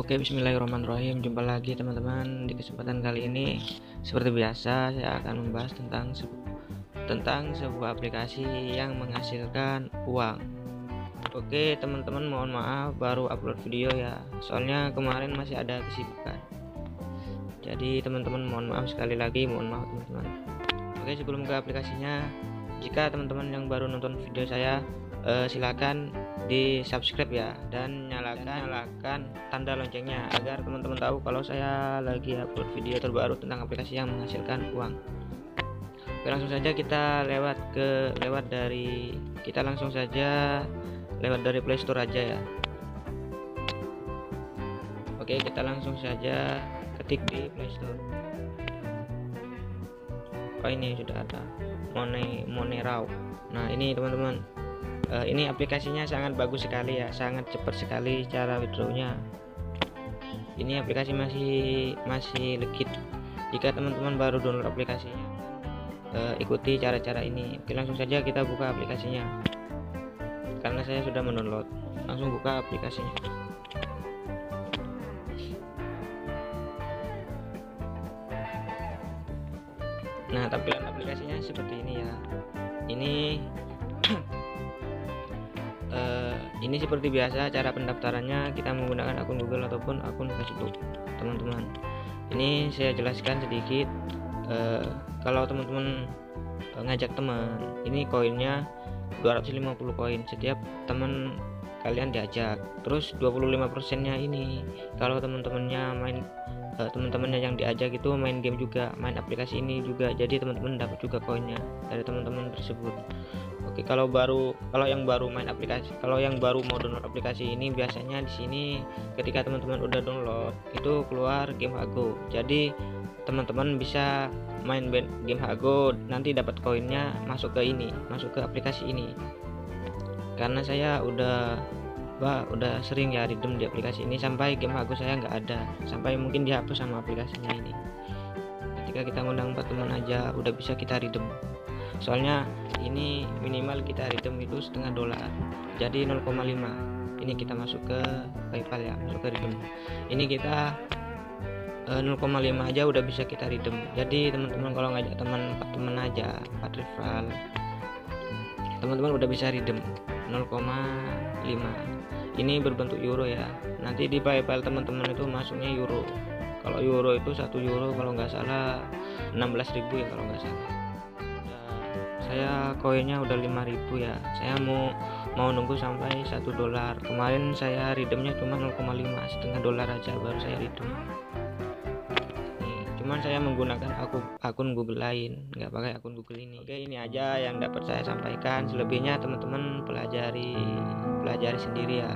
Oke bismillahirrahmanirrahim. Jumpa lagi teman-teman Di kesempatan kali ini. Seperti biasa saya akan membahas tentang Tentang sebuah aplikasi yang menghasilkan uang. Oke teman-teman mohon maaf Baru upload video ya. Soalnya kemarin masih ada kesibukan. Jadi teman-teman mohon maaf sekali lagi. Mohon maaf teman-teman. Oke sebelum ke aplikasinya Jika teman-teman yang baru nonton video saya uh, silakan di subscribe ya dan nyalakan nyalakan tanda loncengnya agar teman-teman tahu kalau saya lagi upload video terbaru tentang aplikasi yang menghasilkan uang. Oke, langsung saja kita lewat ke lewat dari kita langsung saja lewat dari Playstore aja ya. Oke kita langsung saja ketik di Playstore Oh ini sudah ada. Money Monerau Nah ini teman-teman uh, ini aplikasinya sangat bagus sekali ya. Sangat cepat sekali cara withdrawnya. Ini aplikasi masih masih legit. Jika teman-teman baru download aplikasinya uh, ikuti cara-cara ini. Oke langsung saja kita buka aplikasinya. Karena saya sudah mendownload. Langsung buka aplikasinya nah tampilan aplikasinya seperti ini ya. Ini uh, ini seperti biasa cara pendaftarannya. Kita menggunakan akun Google ataupun akun Facebook teman-teman. Ini saya jelaskan sedikit uh, kalau teman-teman uh, ngajak teman ini koinnya 250 koin. Setiap teman kalian diajak. Terus 25 persennya ini. Kalau teman-temannya main teman-temannya yang diajak itu main game juga main aplikasi ini juga jadi teman-teman dapat juga koinnya dari teman-teman tersebut Oke, kalau baru kalau yang baru main aplikasi, kalau yang baru mau download aplikasi ini biasanya di sini ketika teman-teman udah download itu keluar game Hago. Jadi teman-teman bisa main game Hago nanti dapat koinnya masuk ke ini, masuk ke aplikasi ini. Karena saya udah Wah, udah sering ya redeem di aplikasi ini. Sampai game Hago saya nggak ada, sampai mungkin dihapus sama aplikasinya ini. Ketika kita ngundang empat teman aja udah bisa kita redeem soalnya ini minimal kita redeem itu setengah dolar. Jadi 0,5 ini kita masuk ke PayPal ya masuk ke redeem ini kita uh, eh, 0,5 aja udah bisa kita redeem jadi teman-teman kalau ngajak teman empat teman aja empat rival teman-teman udah bisa redeem 0,5 ini berbentuk euro ya. Nanti di PayPal teman-teman itu masuknya euro. Kalau euro itu satu euro kalau nggak salah 16.000 ya kalau nggak salah. Saya koinnya udah 5000 ya. Saya mau mau nunggu sampai satu dolar. Kemarin saya redeemnya cuma 0,5 setengah dolar aja baru saya redeem cuman saya menggunakan akun akun Google lain nggak pakai akun Google ini. Oke ini aja yang dapat saya sampaikan. Selebihnya teman-teman pelajari pelajari sendiri ya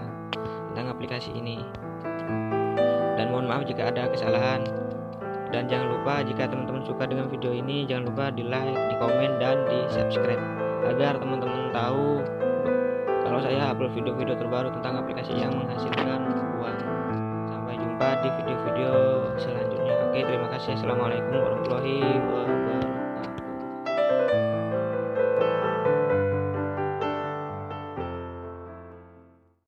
tentang aplikasi ini. Dan mohon maaf jika ada kesalahan. Dan jangan lupa jika teman-teman suka dengan video ini jangan lupa di like di komen dan di subscribe agar teman-teman tahu kalau saya upload video-video terbaru tentang aplikasi yang menghasilkan uang. Sampai jumpa di video-video oke terima kasih. Assalamualaikum warahmatullahi wabarakatuh